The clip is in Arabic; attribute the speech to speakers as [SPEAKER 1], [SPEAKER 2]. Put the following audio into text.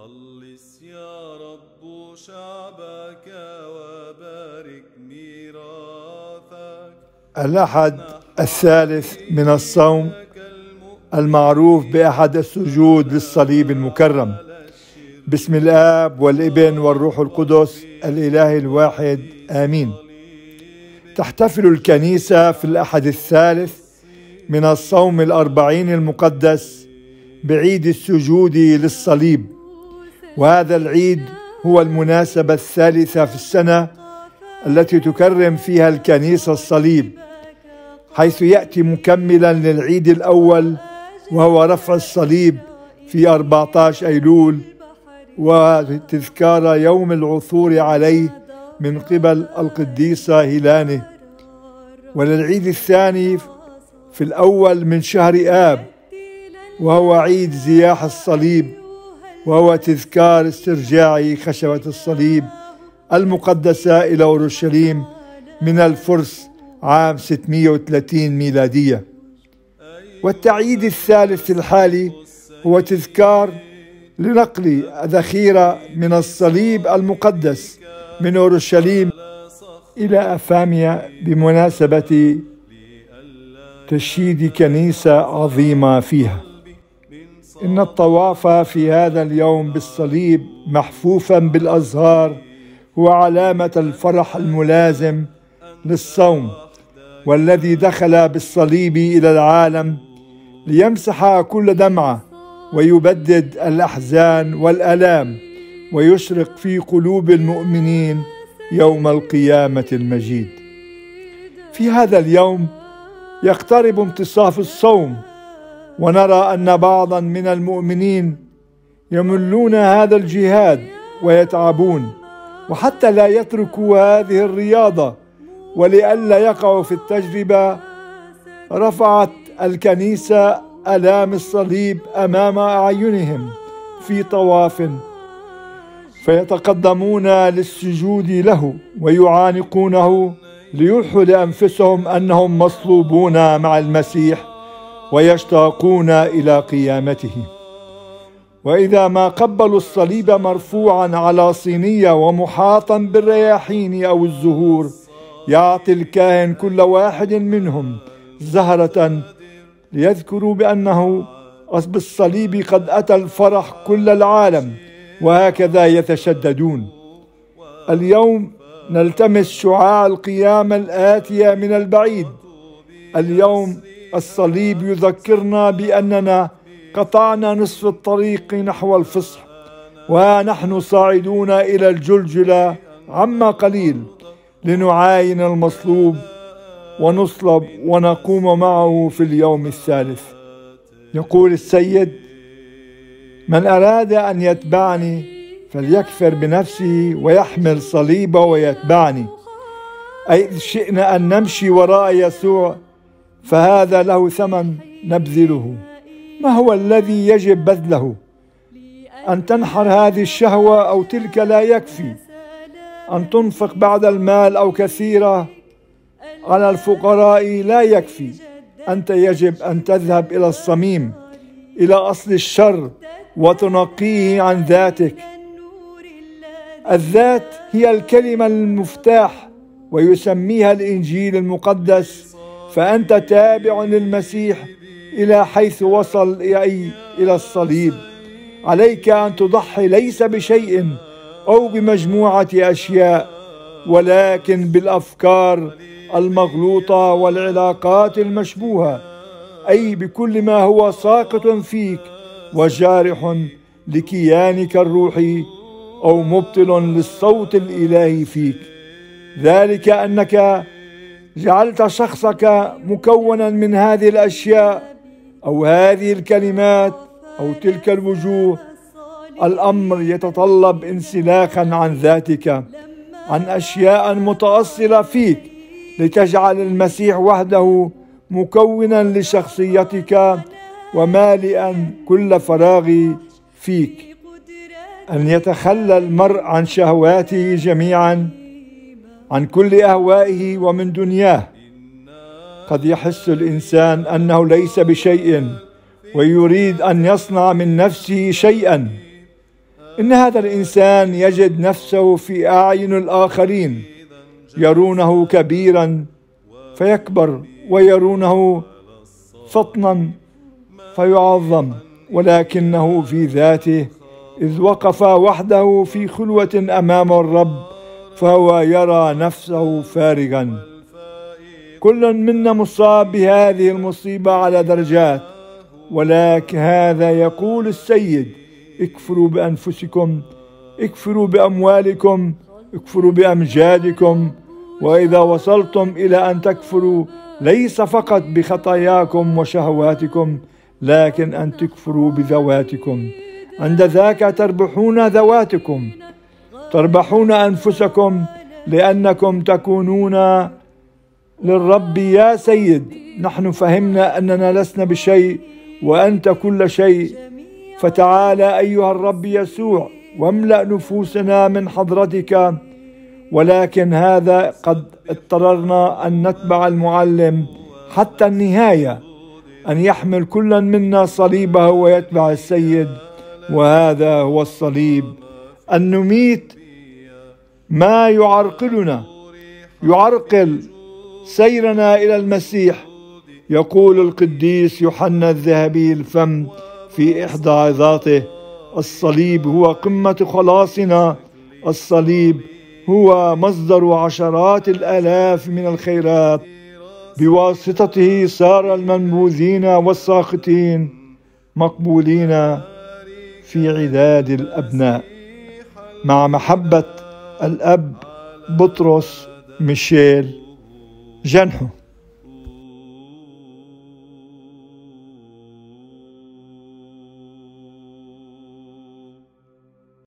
[SPEAKER 1] خلص يا رب شعبك وبارك ميراثك.
[SPEAKER 2] الأحد الثالث من الصوم المعروف بأحد السجود للصليب المكرم. بسم الآب والابن والروح القدس الإله الواحد آمين. تحتفل الكنيسة في الأحد الثالث من الصوم الأربعين المقدس بعيد السجود للصليب. وهذا العيد هو المناسبة الثالثة في السنة التي تكرم فيها الكنيسة الصليب حيث يأتي مكملا للعيد الأول وهو رفع الصليب في 14 أيلول وتذكار يوم العثور عليه من قبل القديسة هيلانه وللعيد الثاني في الأول من شهر آب وهو عيد زياح الصليب. وهو تذكار استرجاع خشبة الصليب المقدسة إلى أورشليم من الفرس عام 630 ميلادية. والتعييد الثالث الحالي هو تذكار لنقل ذخيرة من الصليب المقدس من أورشليم إلى أفاميا بمناسبة تشييد كنيسة عظيمة فيها. إن الطواف في هذا اليوم بالصليب محفوفا بالأزهار هو علامة الفرح الملازم للصوم والذي دخل بالصليب إلى العالم ليمسح كل دمعة ويبدد الأحزان والآلام ويشرق في قلوب المؤمنين يوم القيامة المجيد. في هذا اليوم يقترب انتصاف الصوم ونرى أن بعضا من المؤمنين يملون هذا الجهاد ويتعبون وحتى لا يتركوا هذه الرياضة ولئلا يقعوا في التجربة رفعت الكنيسة ألام الصليب أمام أعينهم في طواف فيتقدمون للسجود له ويعانقونه ليوحوا لأنفسهم أنهم مصلوبون مع المسيح. ويشتاقون إلى قيامته. وإذا ما قبلوا الصليب مرفوعا على صينية ومحاطا بالرياحين أو الزهور يعطي الكاهن كل واحد منهم زهرة ليذكروا بأنه بالصليب قد أتى الفرح كل العالم وهكذا يتشددون. اليوم نلتمس شعاع القيامة الآتية من البعيد. اليوم الصليب يذكرنا بأننا قطعنا نصف الطريق نحو الفصح وها نحن صاعدون إلى الجلجلة عما قليل لنعاين المصلوب ونصلب ونقوم معه في اليوم الثالث. يقول السيد من أراد أن يتبعني فليكفر بنفسه ويحمل صليبه ويتبعني. أي شئنا أن نمشي وراء يسوع فهذا له ثمن نبذله. ما هو الذي يجب بذله؟ أن تنحر هذه الشهوة أو تلك لا يكفي. أن تنفق بعد المال أو كثيرة على الفقراء لا يكفي. أنت يجب أن تذهب إلى الصميم إلى أصل الشر وتنقيه عن ذاتك. الذات هي الكلمة المفتاح ويسميها الإنجيل المقدس. فأنت تابع للمسيح إلى حيث وصل أي؟ إلى الصليب. عليك أن تضحي ليس بشيء أو بمجموعة أشياء ولكن بالأفكار المغلوطة والعلاقات المشبوهة أي بكل ما هو ساقط فيك وجارح لكيانك الروحي أو مبطل للصوت الإلهي فيك. ذلك أنك جعلت شخصك مكونا من هذه الأشياء أو هذه الكلمات أو تلك الوجوه. الأمر يتطلب انسلاخا عن ذاتك عن أشياء متأصلة فيك لتجعل المسيح وحده مكونا لشخصيتك ومالئا كل فراغ فيك. أن يتخلى المرء عن شهواته جميعا عن كل أهوائه ومن دنياه. قد يحس الإنسان أنه ليس بشيء ويريد أن يصنع من نفسه شيئا. إن هذا الإنسان يجد نفسه في أعين الآخرين يرونه كبيرا فيكبر ويرونه فطنا فيعظم. ولكنه في ذاته إذ وقف وحده في خلوة أمام الرب فهو يرى نفسه فارغا. كل منا مصاب بهذه المصيبة على درجات ولكن هذا يقول السيد اكفروا بأنفسكم اكفروا بأموالكم اكفروا بأمجادكم وإذا وصلتم إلى أن تكفروا ليس فقط بخطاياكم وشهواتكم لكن أن تكفروا بذواتكم. عند ذاك تربحون ذواتكم. تربحون أنفسكم لأنكم تكونون للرب يا سيد. نحن فهمنا أننا لسنا بشيء وأنت كل شيء. فتعالى أيها الرب يسوع واملأ نفوسنا من حضرتك. ولكن هذا قد اضطررنا أن نتبع المعلم حتى النهاية أن يحمل كل منا صليبه ويتبع السيد. وهذا هو الصليب. أن نميت ما يعرقلنا. يعرقل سيرنا إلى المسيح. يقول القديس يوحنا الذهبي الفم في إحدى عظاته الصليب هو قمة خلاصنا. الصليب هو مصدر عشرات الآلاف من الخيرات. بواسطته صار المنبوذين والساخطين مقبولين في عداد الأبناء. مع محبة الأب بطرس ميشيل جنحه.